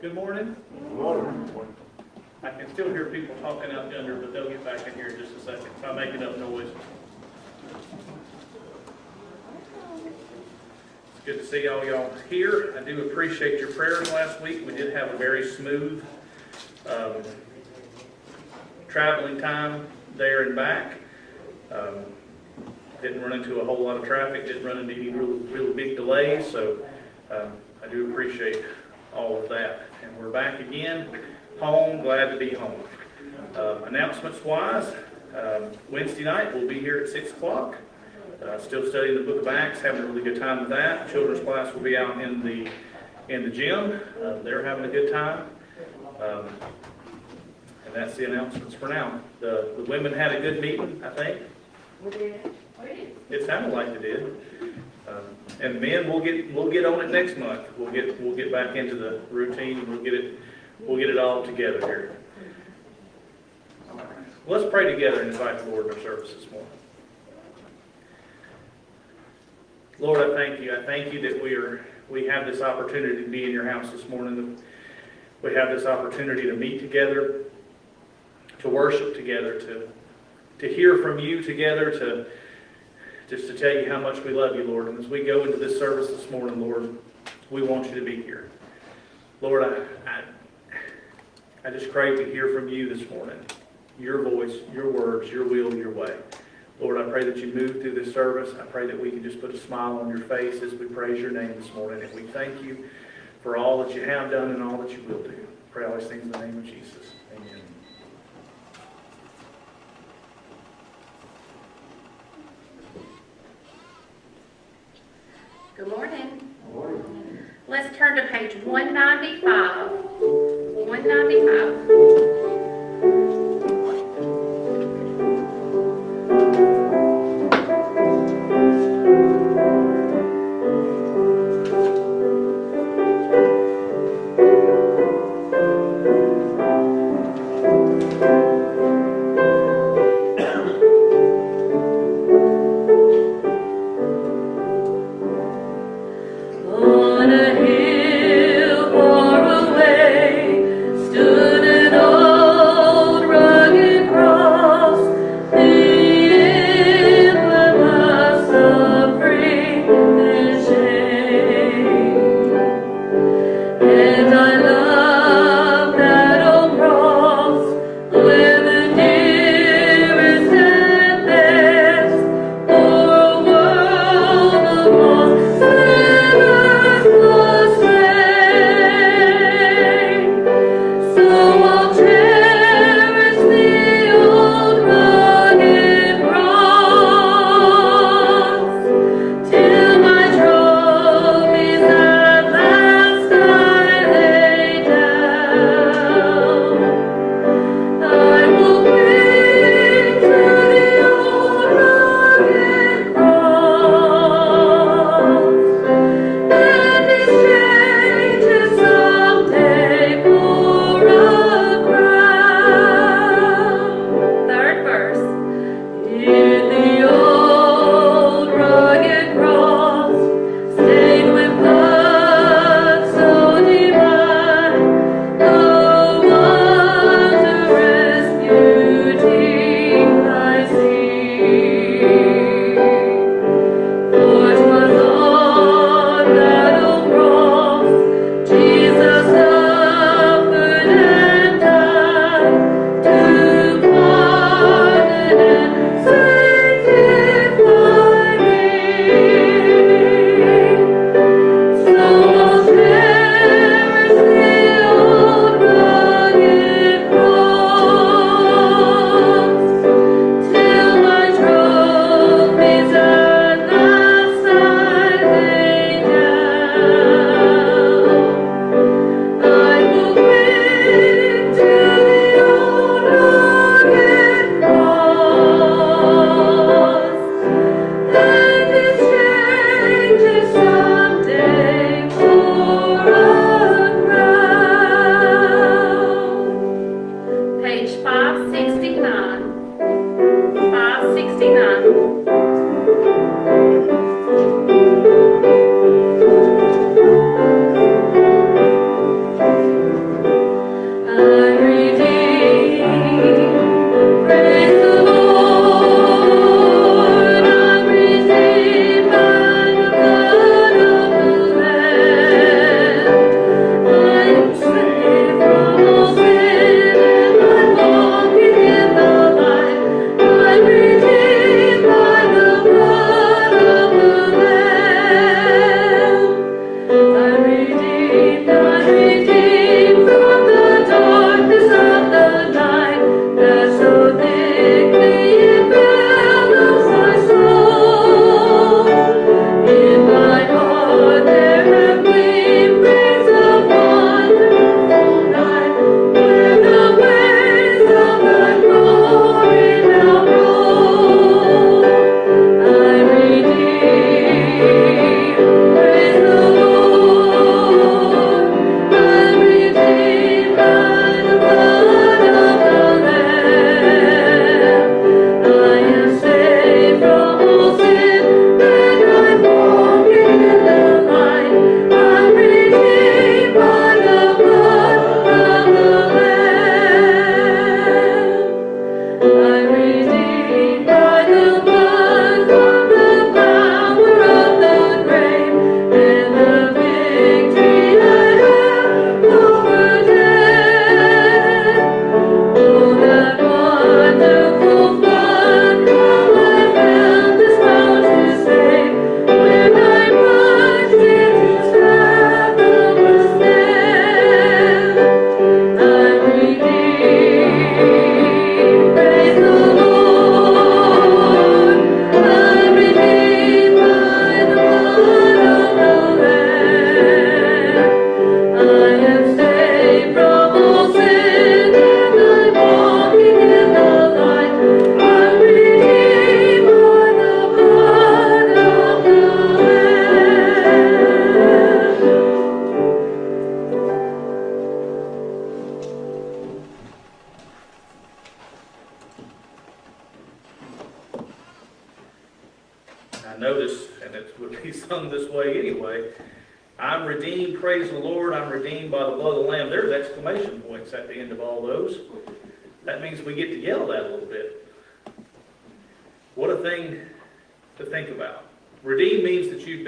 Good morning. I can still hear people talking out yonder, but they'll get back in here in just a second if I make enough noise. It's good to see all y'all here. I do appreciate your prayers last week. We did have a very smooth um, traveling time there and back. Um, Didn't run into a whole lot of traffic, didn't run into any real, real big delays, so um, I do appreciate all of that. We're back again, home, glad to be home. Um, Announcements wise, um, Wednesday night, we'll be here at 6 o'clock. Uh, Still studying the book of Acts, having a really good time with that. Children's class will be out in the, in the gym. Uh, They're having a good time. Um, And that's the announcements for now. The, the women had a good meeting, I think. We did. It sounded like they did. Um, And men, we'll get, we'll get on it next month. We'll get, we'll get back into the routine, and we'll get it, we'll get it all together here. Let's pray together and invite the Lord in our service this morning. Lord, I thank you. I thank you that we are, we have this opportunity to be in your house this morning. We have this opportunity to meet together, to worship together, to, to hear from you together, to, just to tell you how much we love you, Lord. And as we go into this service this morning, Lord, we want you to be here. Lord, I, I, I just crave to hear from you this morning. Your voice, your words, your will, your way. Lord, I pray that you move through this service. I pray that we can just put a smile on your face as we praise your name this morning. And we thank you for all that you have done and all that you will do. Pray all these things in the name of Jesus. Amen. Good morning. Let's turn to page 195. 195.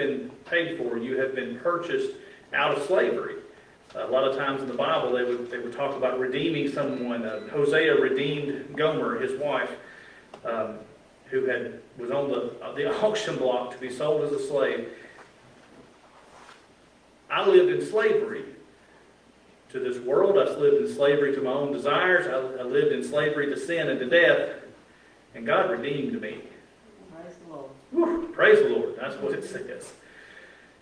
Been paid for, you have been purchased out of slavery. A lot of times in the Bible, they would, they would talk about redeeming someone. Uh, Hosea redeemed Gomer, his wife, um, who had was on the, the auction block to be sold as a slave. I lived in slavery to this world. I lived in slavery to my own desires. I, I lived in slavery to sin and to death. And God redeemed me. Whew, praise the Lord. That's what it says.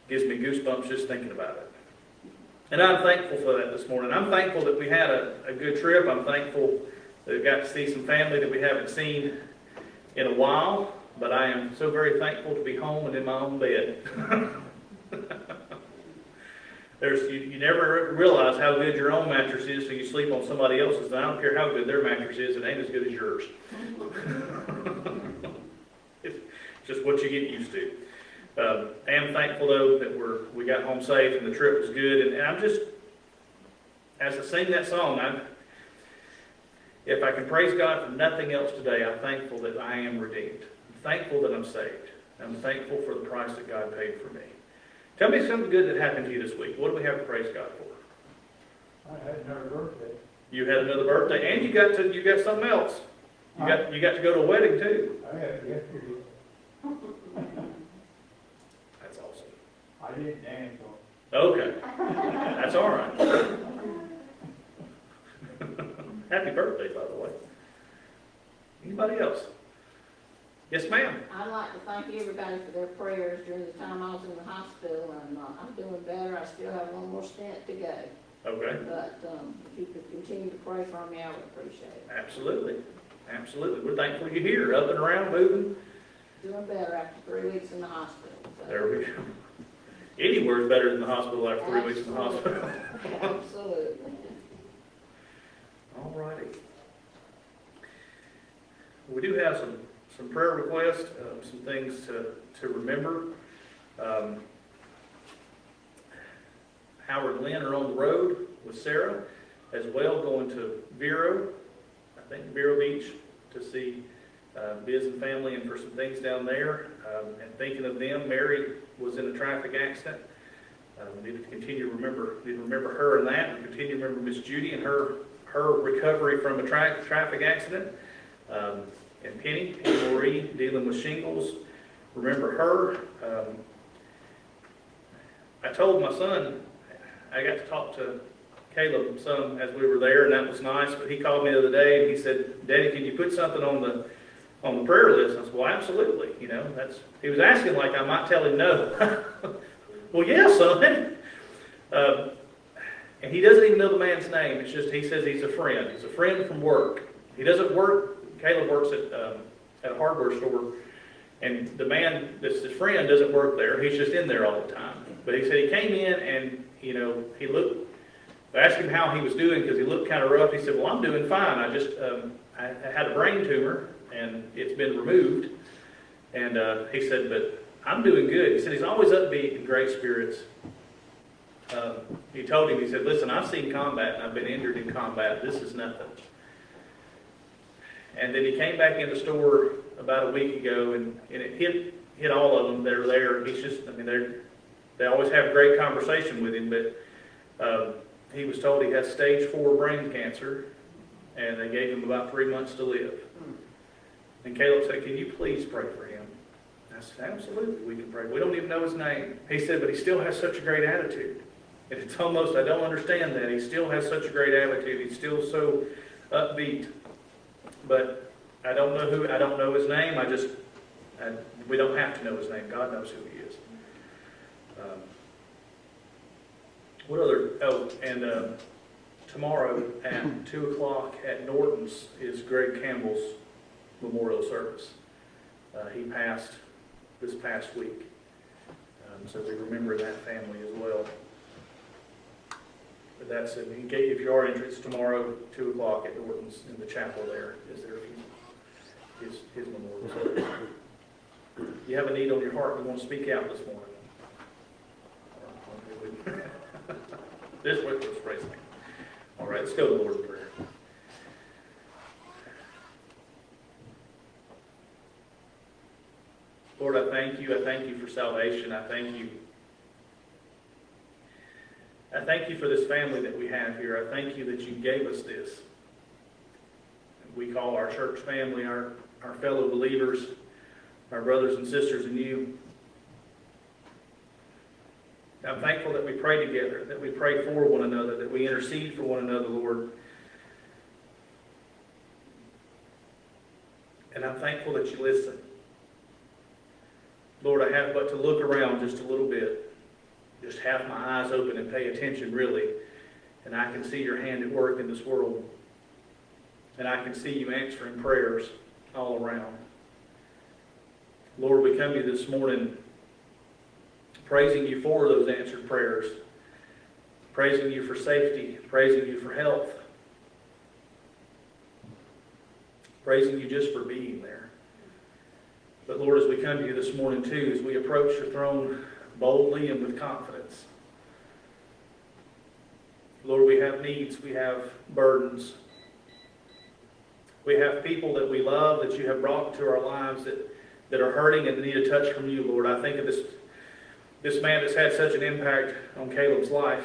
Gives me goosebumps just thinking about it. And I'm thankful for that this morning. I'm thankful that we had a, a good trip. I'm thankful that we got to see some family that we haven't seen in a while. But I am so very thankful to be home and in my own bed. There's, you, you never realize how good your own mattress is till you sleep on somebody else's. And I don't care how good their mattress is, it ain't as good as yours. just what you get used to. Um, I am thankful though that we're we got home safe and the trip was good. And, and I'm just, as I sing that song, I'm, if I can praise God for nothing else today, I'm thankful that I am redeemed. I'm thankful that I'm saved. I'm thankful for the price that God paid for me. Tell me something good that happened to you this week. What do we have to praise God for? I had another birthday. You had another birthday, and you got to you got something else. You got you got to go to a wedding too. I had yesterday. That's awesome. I didn't dance on Okay, that's all right. Happy birthday, by the way. Anybody else? Yes, ma'am. I'd like to thank everybody for their prayers during the time I was in the hospital, and uh, I'm doing better. I still have one more stent to go. Okay, But um, if you could continue to pray for me, I would appreciate it. absolutely, absolutely. We're thankful you're here, up and around, moving. Doing better after three weeks in the hospital. so- There we go. Anywhere's better than the hospital after three weeks in the hospital. Absolutely. All righty. We do have some, some prayer requests, um, some things to, to remember. Um, Howard and Lynn are on the road with Sarah, as well going to Vero, I think Vero Beach, to see uh, Biz and family and for some things down there. Um, And thinking of them, Mary was in a traffic accident. Um, Need to continue to remember, need to remember her and that, and continue to remember Miss Judy and her, her recovery from a tra- traffic accident. Um, And Penny, Penny Marie, dealing with shingles, remember her. Um, I told my son, I got to talk to Caleb some as we were there, and that was nice, but he called me the other day, and he said, Daddy, can you put something on the, on the prayer list? I said, well, absolutely, you know, that's, he was asking like I might tell him no. Well, yeah, son. Um, and he doesn't even know the man's name. It's just he says he's a friend. He's a friend from work. He doesn't work. Caleb works at um, at a hardware store, and the man that's his friend doesn't work there. He's just in there all the time. But he said he came in and you know he looked. I asked him how he was doing because he looked kind of rough. He said, "Well, I'm doing fine. I just um, I had a brain tumor and it's been removed." And uh, he said, "But I'm doing good. He said he's always upbeat and great spirits. Um, he told him, he said, listen, I've seen combat and I've been injured in combat. This is nothing. And then he came back in the store about a week ago and, and it hit, hit all of them that are there. He's just, I mean, they're, they always have great conversation with him, but um, he was told he has stage four brain cancer and they gave him about three months to live. And Caleb said, can you please pray for him? I said, absolutely, we can pray. We don't even know his name. He said, but he still has such a great attitude. And it's almost, I don't understand that. He still has such a great attitude. He's still so upbeat. But I don't know who, I don't know his name. I just, I, we don't have to know his name. God knows who he is. Um, what other, oh, and uh, tomorrow at 2 o'clock at Norton's is Greg Campbell's memorial service. Uh, he passed this past week, um, so we remember that family as well. But that's it. And if you are interested, tomorrow, 2 o'clock at Norton's in the chapel there is there his, his memorial service. you have a need on your heart, you want to speak out this morning. this witness praising. All right, let's go to the Lord prayer. Lord, I thank you. I thank you for salvation. I thank you. I thank you for this family that we have here. I thank you that you gave us this. We call our church family, our, our fellow believers, our brothers and sisters in you. I'm thankful that we pray together, that we pray for one another, that we intercede for one another, Lord. And I'm thankful that you listen. Lord, I have but to look around just a little bit, just have my eyes open and pay attention, really, and I can see your hand at work in this world. And I can see you answering prayers all around. Lord, we come to you this morning praising you for those answered prayers, praising you for safety, praising you for health, praising you just for being there. But Lord, as we come to you this morning too, as we approach your throne boldly and with confidence, Lord, we have needs, we have burdens. We have people that we love that you have brought into our lives that, that are hurting and need a touch from you, Lord. I think of this, this man that's had such an impact on Caleb's life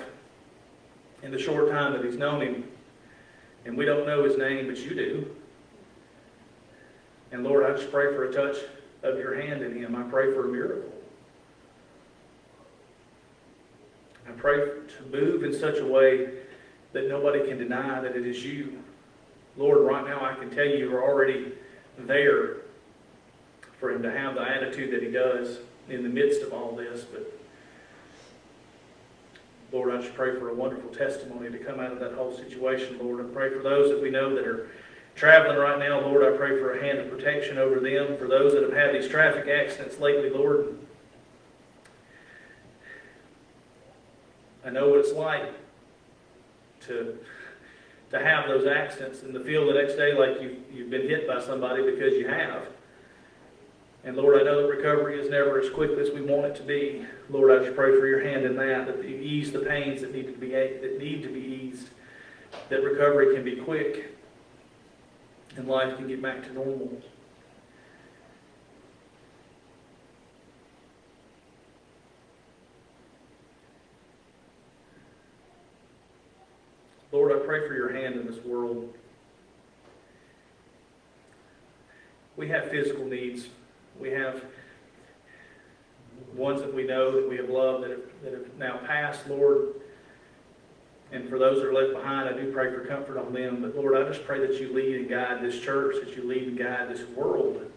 in the short time that he's known him. And we don't know his name, but you do. And Lord, I just pray for a touch of your hand in him. I pray for a miracle. I pray to move in such a way that nobody can deny that it is you. Lord, right now I can tell you you're already there for him to have the attitude that he does in the midst of all this. But Lord, I just pray for a wonderful testimony to come out of that whole situation, Lord. I pray for those that we know that are traveling right now, Lord. I pray for a hand of protection over them. For those that have had these traffic accidents lately, Lord. I know what it's like to to have those accidents and to feel the next day like you, you've been hit by somebody because you have. And Lord, I know that recovery is never as quick as we want it to be. Lord, I just pray for your hand in that, that you ease the pains that need to be that need to be eased, that recovery can be quick, and life can get back to normal. Lord, I pray for your hand in this world. We have physical needs. We have ones that we know that we have loved that have, that have now passed, Lord. And for those that are left behind, I do pray for comfort on them. But Lord, I just pray that you lead and guide this church, that you lead and guide this world,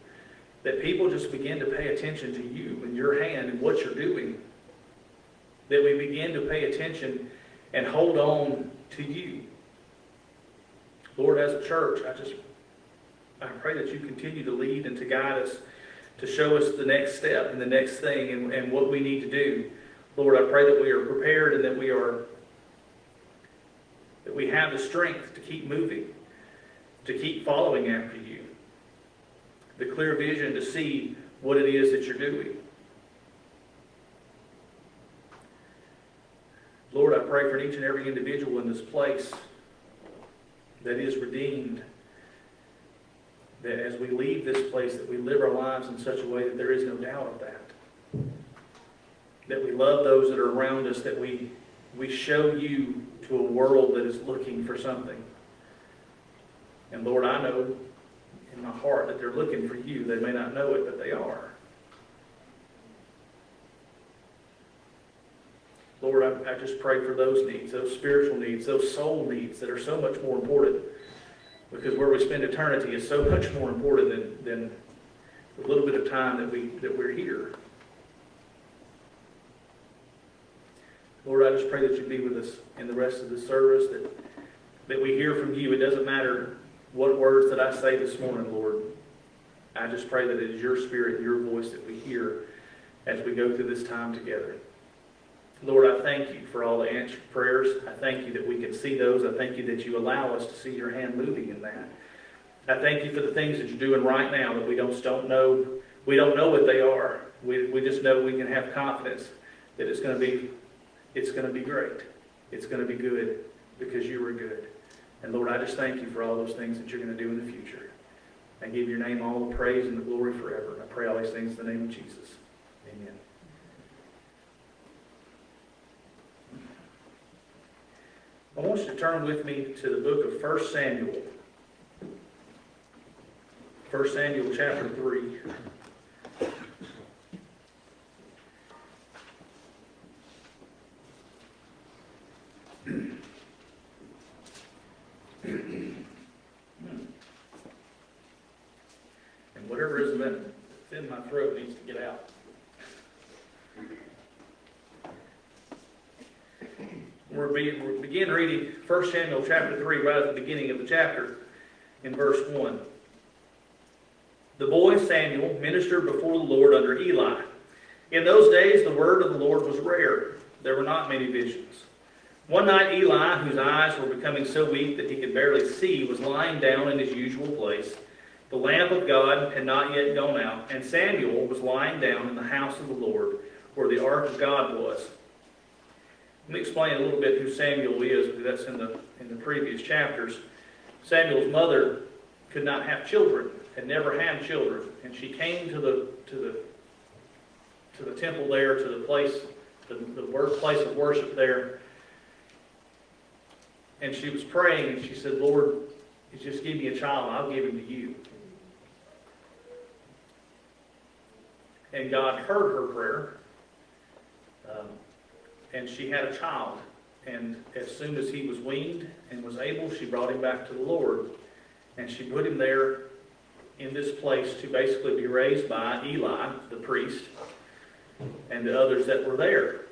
that people just begin to pay attention to you and your hand and what you're doing. That we begin to pay attention and hold on to you. Lord, as a church, I just I pray that you continue to lead and to guide us, to show us the next step and the next thing and, and what we need to do. Lord, I pray that we are prepared and that we are we have the strength to keep moving, to keep following after you. The clear vision to see what it is that you're doing. Lord, I pray for each and every individual in this place that is redeemed. That as we leave this place, that we live our lives in such a way that there is no doubt of that. That we love those that are around us, that we, we show you to a world that is looking for something. And Lord, I know in my heart that they're looking for you. They may not know it, but they are. Lord, I, I just pray for those needs, those spiritual needs, those soul needs that are so much more important because where we spend eternity is so much more important than, than the little bit of time that, we, that we're here. Lord, I just pray that you be with us in the rest of the service, that, that we hear from you. It doesn't matter what words that I say this morning, Lord. I just pray that it is your spirit, your voice that we hear as we go through this time together. Lord, I thank you for all the answered prayers. I thank you that we can see those. I thank you that you allow us to see your hand moving in that. I thank you for the things that you're doing right now that we don't, don't know. We don't know what they are. We, we just know we can have confidence that it's going to be, it's going to be great. It's going to be good because you were good. And Lord, I just thank you for all those things that you're going to do in the future. I give your name all the praise and the glory forever. And I pray all these things in the name of Jesus. Amen. I want you to turn with me to the book of 1 Samuel. 1 Samuel chapter 3. And whatever is in, in my throat needs to get out. We're we begin reading 1 Samuel chapter 3 right at the beginning of the chapter in verse 1. The boy Samuel ministered before the Lord under Eli. In those days the word of the Lord was rare. There were not many visions. One night Eli, whose eyes were becoming so weak that he could barely see, was lying down in his usual place. The lamp of God had not yet gone out, and Samuel was lying down in the house of the Lord, where the ark of God was. Let me explain a little bit who Samuel is, because that's in the, in the previous chapters. Samuel's mother could not have children, had never had children, and she came to the, to the, to the temple there, to the place, the, the place of worship there, and she was praying, and she said, Lord, just give me a child, I'll give him to you. And God heard her prayer. Um, and she had a child. And as soon as he was weaned and was able, she brought him back to the Lord. And she put him there in this place to basically be raised by Eli, the priest, and the others that were there.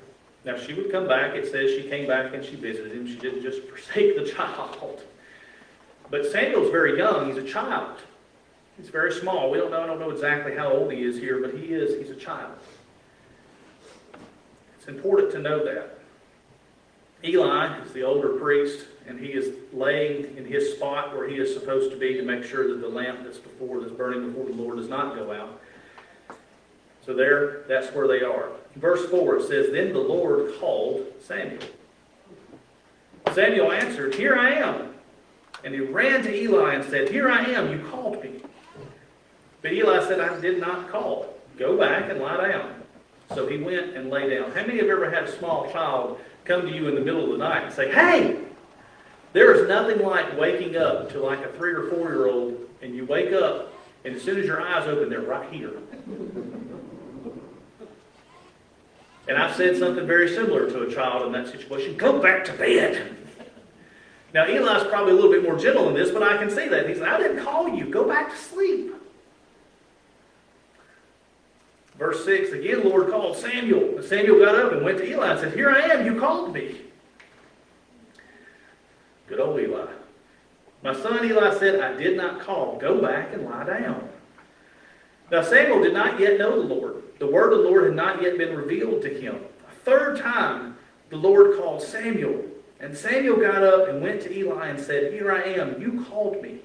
Now she would come back, it says she came back and she visited him. She didn't just forsake the child. But Samuel's very young, he's a child. He's very small. We don't know, I don't know exactly how old he is here, but he is, he's a child. It's important to know that. Eli is the older priest, and he is laying in his spot where he is supposed to be to make sure that the lamp that's before, that's burning before the Lord does not go out. So there, that's where they are. Verse 4, it says, Then the Lord called Samuel. Samuel answered, Here I am. And he ran to Eli and said, Here I am, you called me. But Eli said, I did not call. Go back and lie down. So he went and lay down. How many have ever had a small child come to you in the middle of the night and say, Hey! There is nothing like waking up to like a three or four year old, and you wake up, and as soon as your eyes open, they're right here. And I've said something very similar to a child in that situation go back to bed. Now, Eli's probably a little bit more gentle in this, but I can see that. He said, I didn't call you. Go back to sleep. Verse 6, again, the Lord called Samuel. Samuel got up and went to Eli and said, Here I am, you called me. Good old Eli. My son Eli said, I did not call. Go back and lie down. Now Samuel did not yet know the Lord. The word of the Lord had not yet been revealed to him. A third time, the Lord called Samuel. And Samuel got up and went to Eli and said, Here I am, you called me.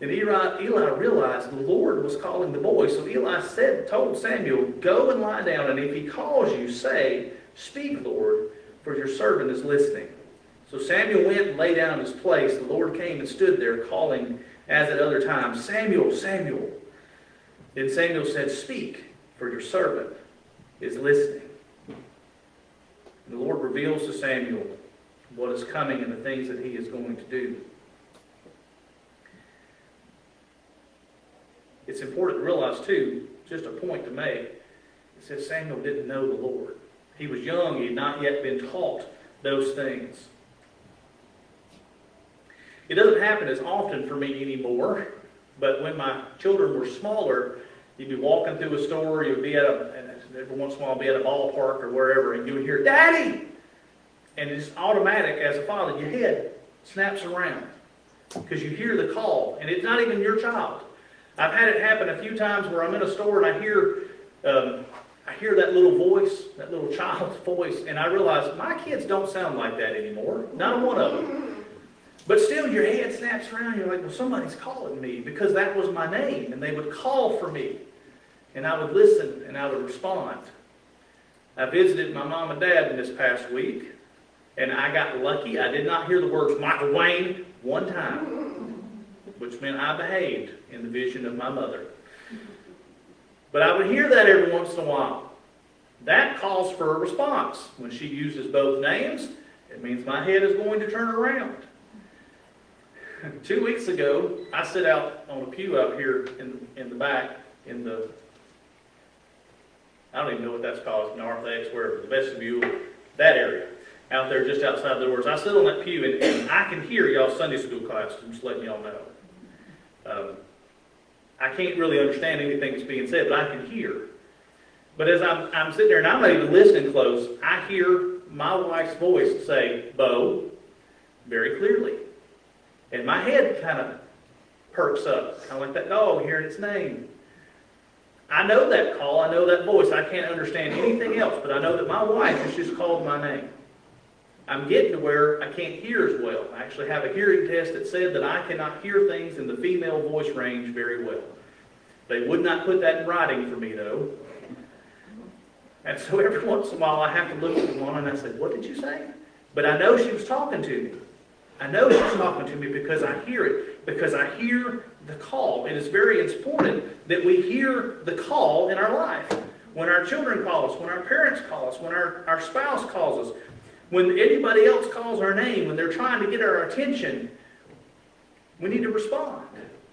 And Eli, Eli realized the Lord was calling the boy. So Eli said, told Samuel, Go and lie down, and if he calls you, say, Speak, Lord, for your servant is listening. So Samuel went and lay down in his place. The Lord came and stood there, calling as at other times, Samuel, Samuel. Then Samuel said, Speak, for your servant is listening. And the Lord reveals to Samuel what is coming and the things that he is going to do. It's important to realize, too, just a point to make. It says Samuel didn't know the Lord. He was young, he had not yet been taught those things. It doesn't happen as often for me anymore, but when my children were smaller, you'd be walking through a store, you'd be at a, and every once in a while be at a ballpark or wherever, and you would hear, Daddy! And it's automatic as a father, your head snaps around because you hear the call, and it's not even your child. I've had it happen a few times where I'm in a store and I hear, um, I hear that little voice, that little child's voice, and I realize my kids don't sound like that anymore. Not one of them. But still, your head snaps around. You're like, well, somebody's calling me because that was my name, and they would call for me, and I would listen and I would respond. I visited my mom and dad in this past week, And I got lucky. I did not hear the words Michael Wayne one time, which meant I behaved in the vision of my mother. But I would hear that every once in a while. That calls for a response. When she uses both names, it means my head is going to turn around. Two weeks ago, I sit out on a pew out here in, in the back, in the, I don't even know what that's called, narthex, wherever, the vestibule, that area, out there just outside the doors. I sit on that pew and, and I can hear y'all Sunday school class, I'm just letting y'all know. Um, I can't really understand anything that's being said, but I can hear. But as I'm, I'm sitting there and I'm not even listening close, I hear my wife's voice say, Bo, very clearly. And my head kind of perks up, kind of like that dog hearing its name. I know that call, I know that voice. I can't understand anything else, but I know that my wife has just called my name. I'm getting to where I can't hear as well. I actually have a hearing test that said that I cannot hear things in the female voice range very well. They would not put that in writing for me, though. And so every once in a while I have to look at the woman and I say, What did you say? But I know she was talking to me. I know she's talking to me because I hear it, because I hear the call. And It is very important that we hear the call in our life. When our children call us, when our parents call us, when our, our spouse calls us, when anybody else calls our name, when they're trying to get our attention, we need to respond.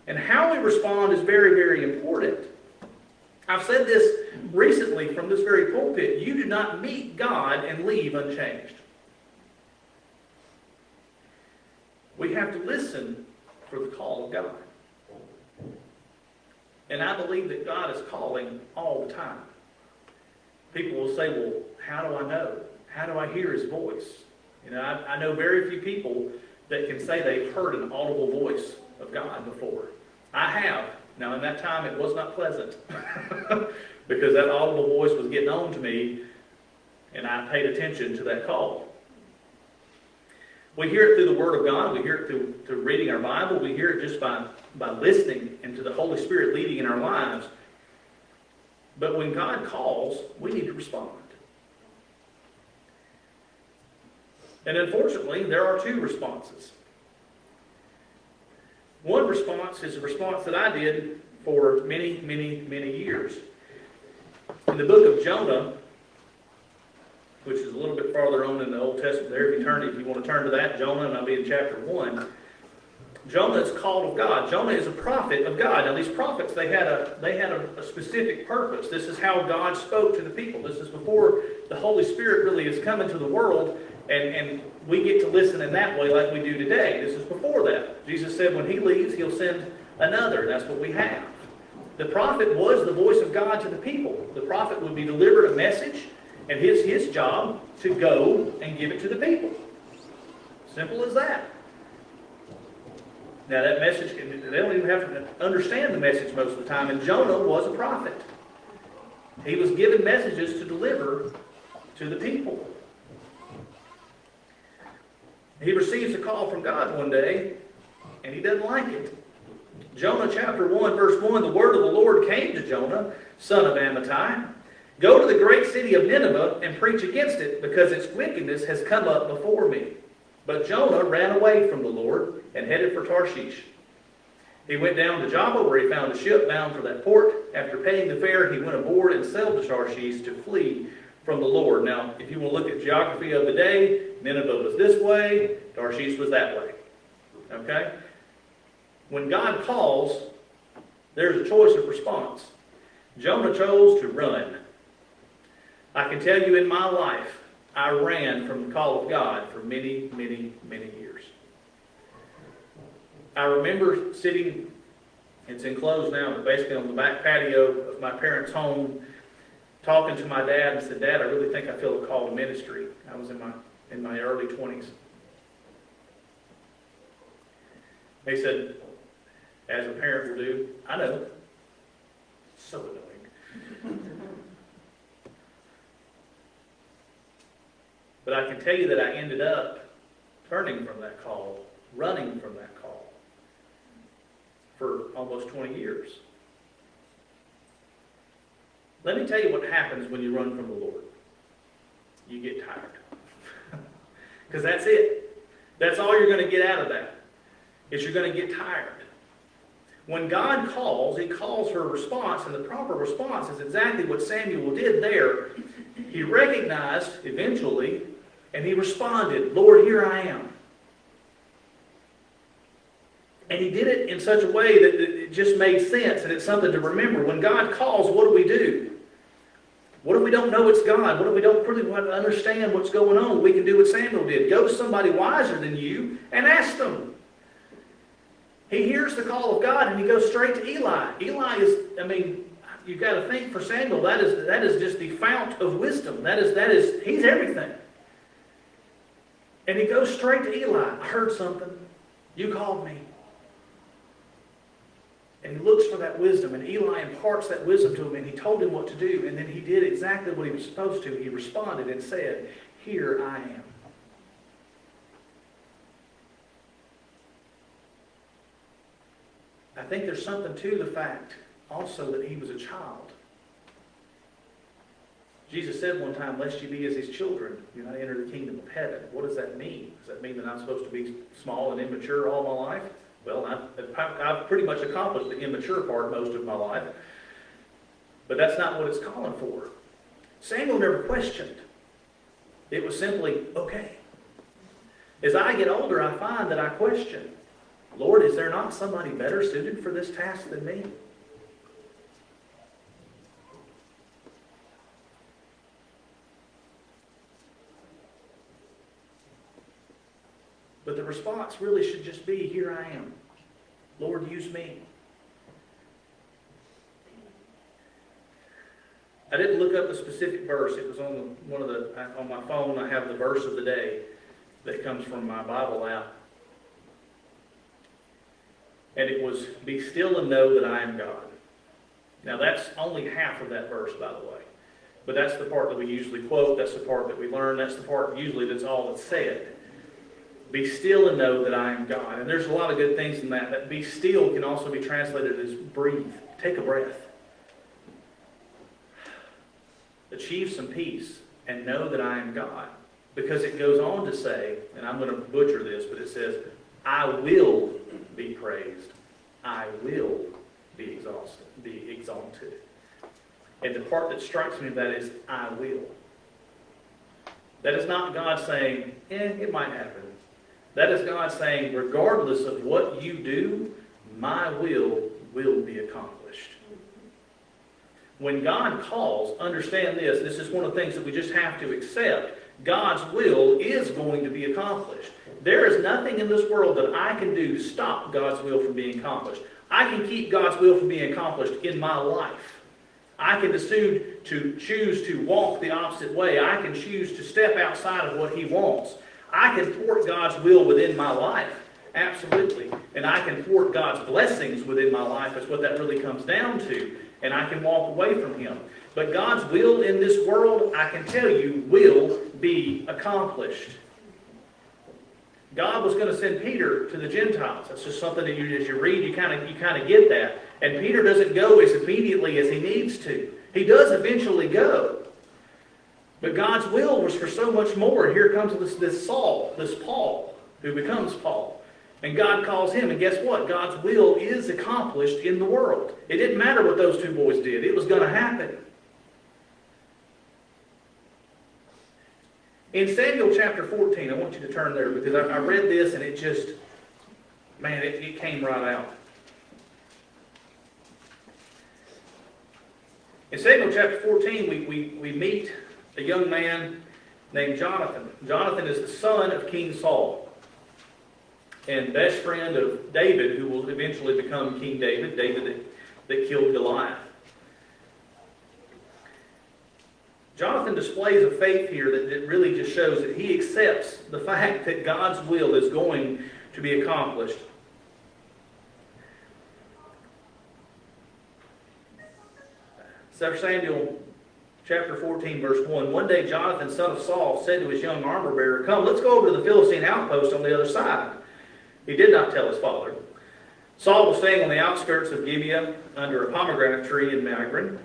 And how we respond is very, very important. I've said this recently from this very pulpit. You do not meet God and leave unchanged. We have to listen for the call of God. And I believe that God is calling all the time. People will say, well, how do I know? How do I hear his voice? You know, I, I know very few people that can say they've heard an audible voice of God before. I have. Now, in that time, it was not pleasant because that audible voice was getting on to me, and I paid attention to that call. We hear it through the Word of God. We hear it through, through reading our Bible. We hear it just by, by listening and to the Holy Spirit leading in our lives. But when God calls, we need to respond. And unfortunately, there are two responses. One response is a response that I did for many, many, many years. In the book of Jonah, which is a little bit farther on in the Old Testament there, if you turn, if you want to turn to that, Jonah, and I'll be in chapter 1. Jonah is called of God. Jonah is a prophet of God. Now these prophets, they had a they had a, a, specific purpose. This is how God spoke to the people. This is before the Holy Spirit really has come into the world and, and we get to listen in that way like we do today. This is before that. Jesus said when he leaves, he'll send another. That's what we have. The prophet was the voice of God to the people. The prophet would be delivered a message, and his his job to go and give it to the people. Simple as that. Now that message, they don't even have to understand the message most of the time. And Jonah was a prophet. He was given messages to deliver to the people. He receives a call from God one day, and he doesn't like it. Jonah chapter 1, verse 1, the word of the Lord came to Jonah, son of Amittai. Go to the great city of Nineveh and preach against it, because its wickedness has come up before me. But Jonah ran away from the Lord and headed for Tarshish. He went down to Joppa, where he found a ship bound for that port. After paying the fare, he went aboard and sailed to Tarshish to flee from the Lord. Now, if you will look at geography of the day, Nineveh was this way, Tarshish was that way. Okay? When God calls, there's a choice of response. Jonah chose to run. I can tell you in my life, I ran from the call of God for many, many, many years. I remember sitting, it's enclosed now, but basically on the back patio of my parents' home, talking to my dad and said, Dad, I really think I feel a call to ministry. I was in my in my early 20s. He said, as a parent will do, I know. So annoying. But I can tell you that I ended up turning from that call, running from that call for almost 20 years. Let me tell you what happens when you run from the Lord. You get tired. Because that's it. That's all you're going to get out of that. Is you're going to get tired. When God calls, He calls for a response, and the proper response is exactly what Samuel did there. He recognized eventually, and he responded, Lord, here I am. And he did it in such a way that it just made sense, and it's something to remember. When God calls, what do we do? What if we don't know it's God? What if we don't really want to understand what's going on? We can do what Samuel did. Go to somebody wiser than you and ask them. He hears the call of God and he goes straight to Eli. Eli is, I mean, you've got to think for Samuel, that is, that is just the fount of wisdom. That is, that is, he's everything. And he goes straight to Eli. I heard something. You called me. And he looks for that wisdom, and Eli imparts that wisdom to him, and he told him what to do, and then he did exactly what he was supposed to. He responded and said, Here I am. I think there's something to the fact also that he was a child. Jesus said one time, Lest you be as his children, do not enter the kingdom of heaven. What does that mean? Does that mean that I'm supposed to be small and immature all my life? Well, I've, I've pretty much accomplished the immature part most of my life. But that's not what it's calling for. Samuel never questioned. It was simply, okay. As I get older, I find that I question, Lord, is there not somebody better suited for this task than me? But the response really should just be, Here I am. Lord, use me. I didn't look up the specific verse. It was on the, one of the on my phone. I have the verse of the day that comes from my Bible app, and it was, "Be still and know that I am God." Now that's only half of that verse, by the way, but that's the part that we usually quote. That's the part that we learn. That's the part usually that's all that's said. Be still and know that I am God. And there's a lot of good things in that. That be still can also be translated as breathe. Take a breath. Achieve some peace and know that I am God. Because it goes on to say, and I'm going to butcher this, but it says, I will be praised. I will be exhausted, be exalted. And the part that strikes me of that is, I will. That is not God saying, eh, it might happen. That is God saying, regardless of what you do, my will will be accomplished. When God calls, understand this, this is one of the things that we just have to accept. God's will is going to be accomplished. There is nothing in this world that I can do to stop God's will from being accomplished. I can keep God's will from being accomplished in my life. I can decide to choose to walk the opposite way. I can choose to step outside of what He wants. I can thwart God's will within my life. Absolutely. And I can thwart God's blessings within my life. That's what that really comes down to. And I can walk away from Him. But God's will in this world, I can tell you, will be accomplished. God was going to send Peter to the Gentiles. That's just something that you, as you read, you kind of you kind of get that. And Peter doesn't go as immediately as he needs to. He does eventually go. But God's will was for so much more. Here comes this, this Saul, this Paul, who becomes Paul. And God calls him, and guess what? God's will is accomplished in the world. It didn't matter what those two boys did, it was going to happen. In Samuel chapter 14, I want you to turn there because I, I read this and it just, man, it, it came right out. In Samuel chapter 14, we, we, we meet a young man named Jonathan. Jonathan is the son of King Saul and best friend of David, who will eventually become King David, David that, that killed Goliath. Jonathan displays a faith here that, that really just shows that he accepts the fact that God's will is going to be accomplished. Samuel chapter 14, verse 1. One day Jonathan, son of Saul, said to his young armor bearer, Come, let's go over to the Philistine outpost on the other side. He did not tell his father. Saul was staying on the outskirts of Gibeah under a pomegranate tree in Migron.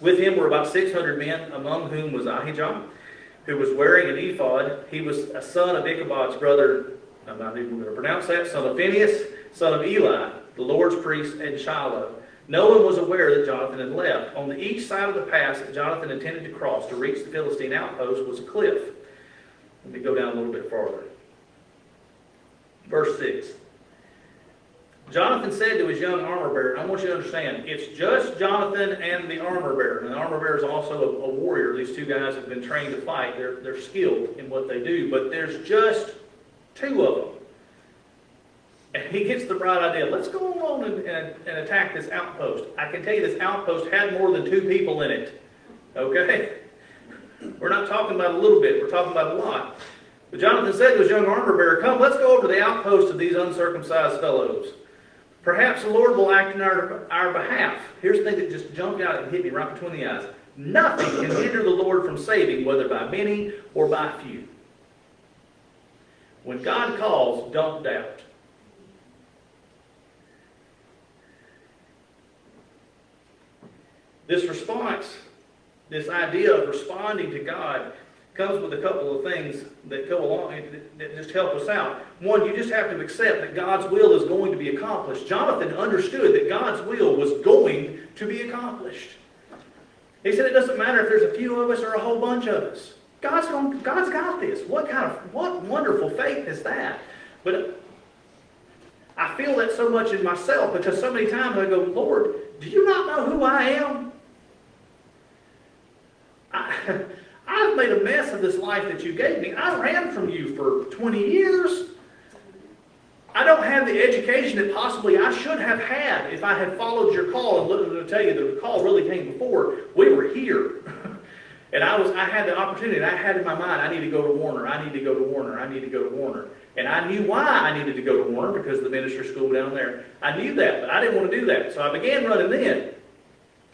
With him were about 600 men, among whom was Ahijah, who was wearing an ephod. He was a son of Ichabod's brother, I'm not even going to pronounce that, son of Phinehas, son of Eli, the Lord's priest in Shiloh. No one was aware that Jonathan had left. On the east side of the pass that Jonathan intended to cross to reach the Philistine outpost was a cliff. Let me go down a little bit farther. Verse 6. Jonathan said to his young armor bearer, I want you to understand, it's just Jonathan and the armor bearer. And the armor bearer is also a, a warrior. These two guys have been trained to fight. They're, they're skilled in what they do. But there's just two of them. And he gets the bright idea. Let's go along and, and, and attack this outpost. I can tell you this outpost had more than two people in it. Okay? We're not talking about a little bit. We're talking about a lot. But Jonathan said to his young armor bearer, Come, let's go over to the outpost of these uncircumcised fellows. Perhaps the Lord will act in our, our behalf. Here's the thing that just jumped out and hit me right between the eyes. Nothing can hinder the Lord from saving, whether by many or by few. When God calls, don't doubt. This response, this idea of responding to God, comes with a couple of things that go along that just help us out. One, you just have to accept that God's will is going to be accomplished. Jonathan understood that God's will was going to be accomplished. He said it doesn't matter if there's a few of us or a whole bunch of us. God's, going, God's got this. What kind of, what wonderful faith is that? But I feel that so much in myself because so many times I go, Lord, do you not know who I am? I, I've made a mess of this life that you gave me. I ran from you for 20 years. I don't have the education that possibly I should have had if I had followed your call. And literally to tell you, the call really came before we were here. and I was, I had the opportunity. I had in my mind, I need to go to Warner. I need to go to Warner. I need to go to Warner. And I knew why I needed to go to Warner because of the ministry school down there. I knew that, but I didn't want to do that. So I began running then.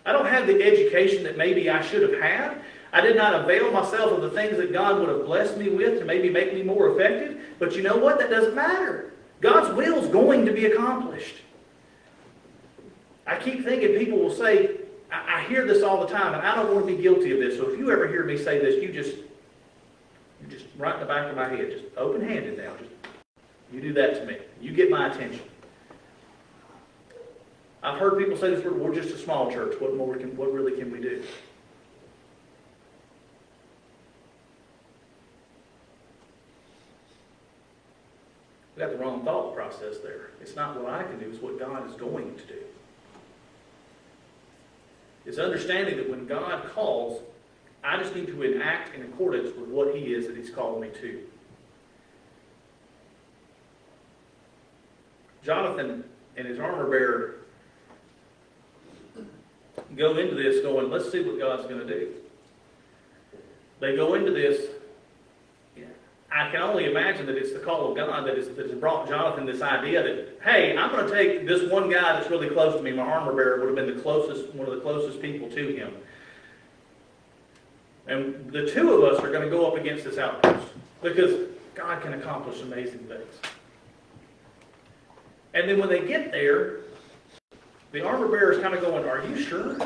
I don't have the education that maybe I should have had. I did not avail myself of the things that God would have blessed me with to maybe make me more effective. But you know what? That doesn't matter. God's will is going to be accomplished. I keep thinking people will say, I, hear this all the time, and I don't want to be guilty of this. So if you ever hear me say this, you just, you just right in the back of my head, just open-handed now. Just, you do that to me. You get my attention. I've heard people say this, we're just a small church. What more can, what really can we do? We got the wrong thought process there. It's not what I can do, it's what God is going to do. It's understanding that when God calls, I just need to enact in accordance with what He is that He's called me to. Jonathan and his armor bearer go into this going, let's see what God's going to do. They go into this I can only imagine that it's the call of God that, is, that has brought Jonathan this idea that, hey, I'm going to take this one guy that's really close to me. My armor bearer would have been the closest, one of the closest people to him. And the two of us are going to go up against this outpost because God can accomplish amazing things. And then when they get there, the armor bearer is kind of going, Are you sure?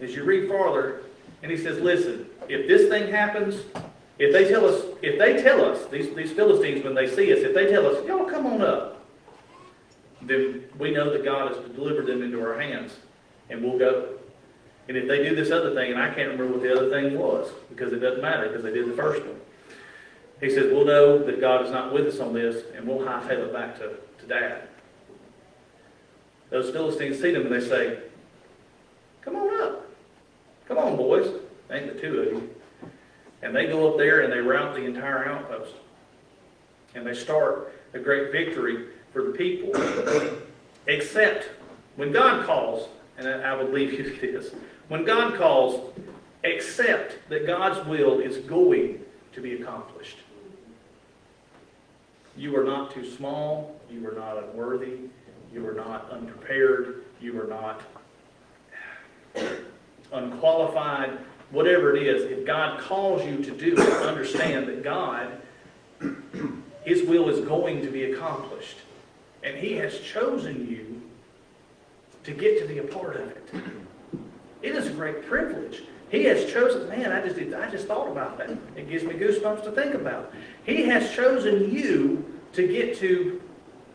As you read farther, and he says, Listen, if this thing happens, if they tell us, if they tell us, these, these Philistines, when they see us, if they tell us, y'all come on up, then we know that God has delivered them into our hands, and we'll go. And if they do this other thing, and I can't remember what the other thing was, because it doesn't matter, because they did the first one. He says, we'll know that God is not with us on this, and we'll hightail it back to, to Dad. Those Philistines see them, and they say, come on up. Come on, boys. Ain't the two of you. And they go up there and they rout the entire outpost. And they start a great victory for the people. Except when God calls, and I would leave you this, when God calls, accept that God's will is going to be accomplished. You are not too small. You are not unworthy. You are not unprepared. You are not unqualified whatever it is, if God calls you to do it, understand that God, His will is going to be accomplished. And He has chosen you to get to be a part of it. It is a great privilege He has chosen, man, I just, I just thought about that. It gives me goosebumps to think about. He has chosen you to get to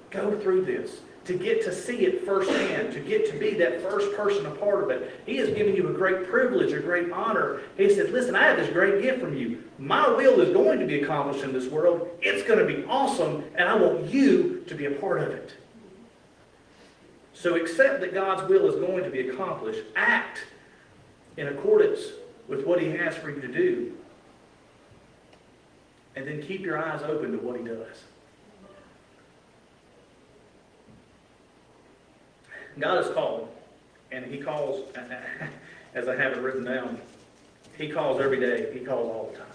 go through this, to get to see it firsthand, to get to be that first person a part of it. He has given you a great privilege, a great honor. He said, listen, I have this great gift from you. My will is going to be accomplished in this world. It's going to be awesome, and I want you to be a part of it. So accept that God's will is going to be accomplished. Act in accordance with what he has for you to do. And then keep your eyes open to what he does. God is called, and he calls, as I have it written down, he calls every day, he calls all the time.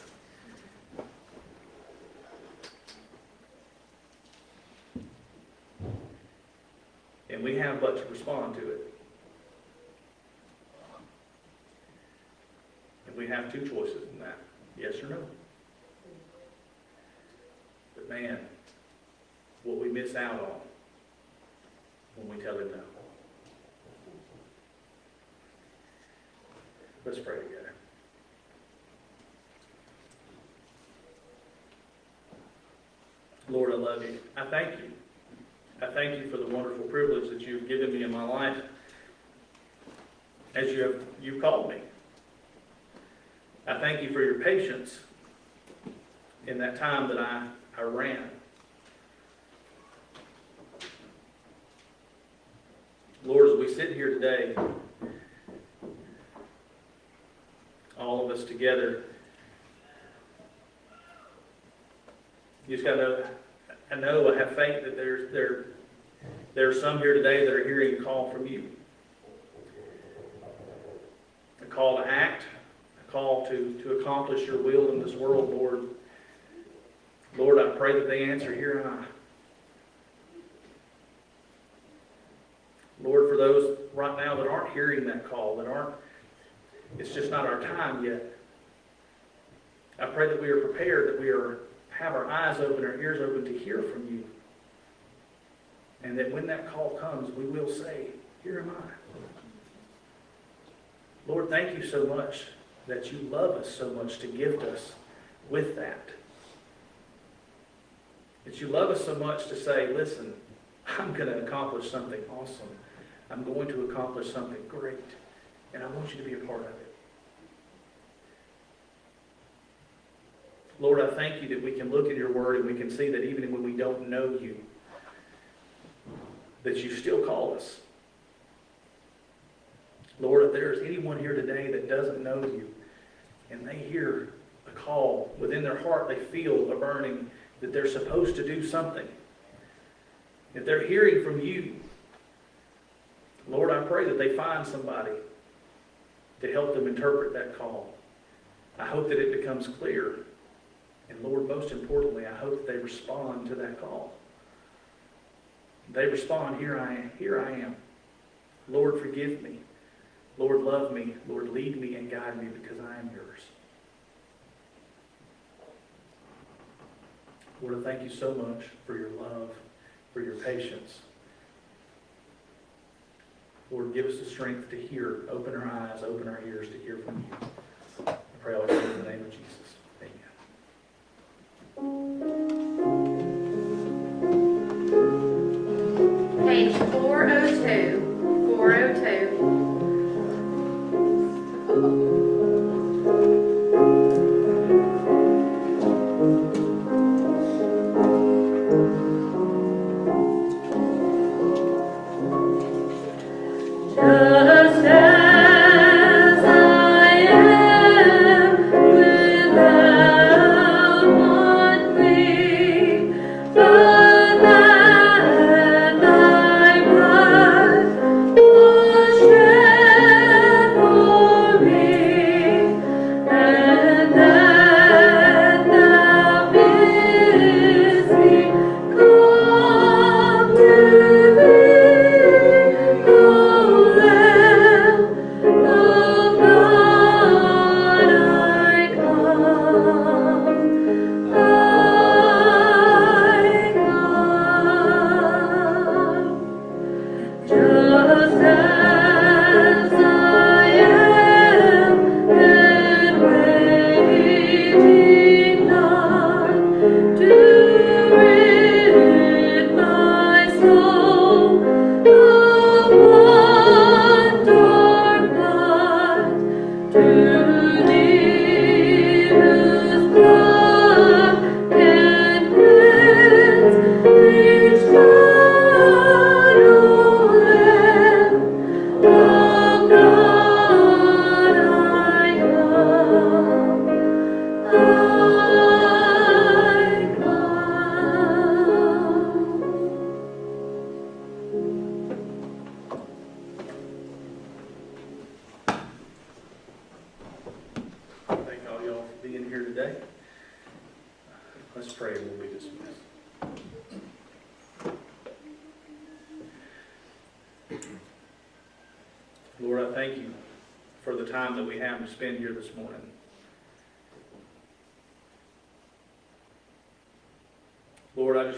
And we have but to respond to it. And we have two choices in that, yes or no. But man, what we miss out on when we tell him no. Let's pray together. Lord, I love you. I thank you. I thank you for the wonderful privilege that you've given me in my life as you have you've called me. I thank you for your patience in that time that I, I ran. Lord, as we sit here today, all of us together, you just got to I know, I have faith that there's, there, there are some here today that are hearing a call from you. A call to act, a call to, to accomplish your will in this world, Lord. Lord, I pray that they answer, here am I. Lord, for those right now that aren't hearing that call, that aren't, it's just not our time yet. I pray that we are prepared, that we are have our eyes open, our ears open to hear from you. And that when that call comes, we will say, Here am I. Lord, thank you so much that you love us so much to gift us with that. That you love us so much to say, listen, I'm going to accomplish something awesome. I'm going to accomplish something great. And I want you to be a part of it. Lord, I thank you that we can look at your word and we can see that even when we don't know you, that you still call us. Lord, if there's anyone here today that doesn't know you and they hear a call within their heart, they feel a burning that they're supposed to do something. If they're hearing from you, Lord, I pray that they find somebody to help them interpret that call. I hope that it becomes clear and Lord, most importantly, I hope they respond to that call. They respond, here I am, here I am. Lord, forgive me. Lord, love me. Lord, lead me and guide me because I am yours. Lord, I thank you so much for your love, for your patience. Lord, give us the strength to hear. Open our eyes, open our ears to hear from you. I pray all in the name of Jesus. Page four oh two, four oh two.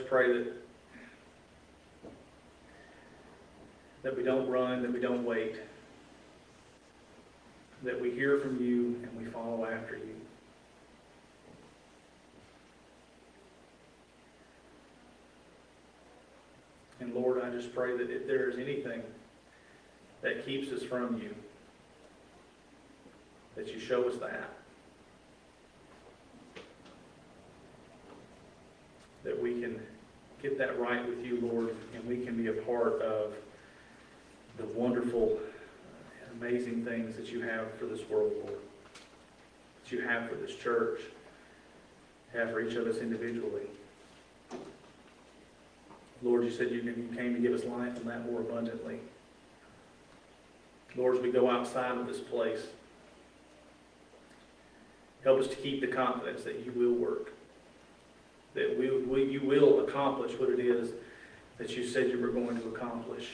Pray that that we don't run, that we don't wait, that we hear from you and we follow after you. And Lord, I just pray that if there is anything that keeps us from you, that you show us that. That we can get that right with you, Lord, and we can be a part of the wonderful, uh, amazing things that you have for this world, Lord. That you have for this church, have for each of us individually. Lord, you said you you came to give us life and that more abundantly. Lord, as we go outside of this place, help us to keep the confidence that you will work, that we, we, you will accomplish what it is that you said you were going to accomplish.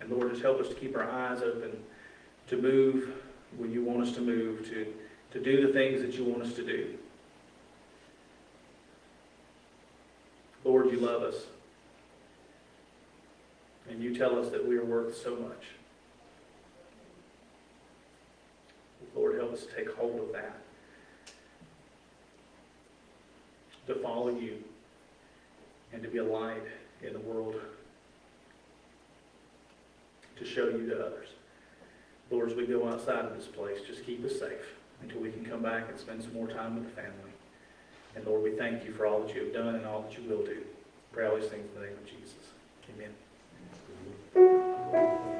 And Lord, just help us to keep our eyes open, to move when you want us to move, to, to do the things that you want us to do. Lord, you love us. And you tell us that we are worth so much. Lord, help us take hold of that. to follow you and to be a light in the world to show you to others. Lord, as we go outside of this place, just keep us safe until we can come back and spend some more time with the family. And Lord, we thank you for all that you have done and all that you will do. Pray all these things in the name of Jesus. Amen.